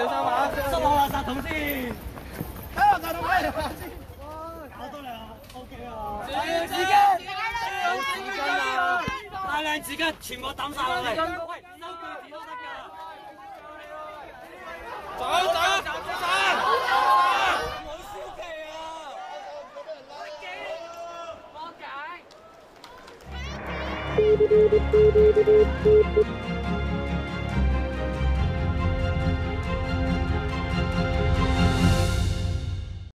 小心啊！失落啦，杀桶先，哎呀，杀桶快！搞到你啊，OK 啊，自己，自己，自己，自己，自己，大靓自己，全部抌晒落嚟，喂，嬲脚趾都得㗎，走走走走。好消氣啊，O K，冇解，O K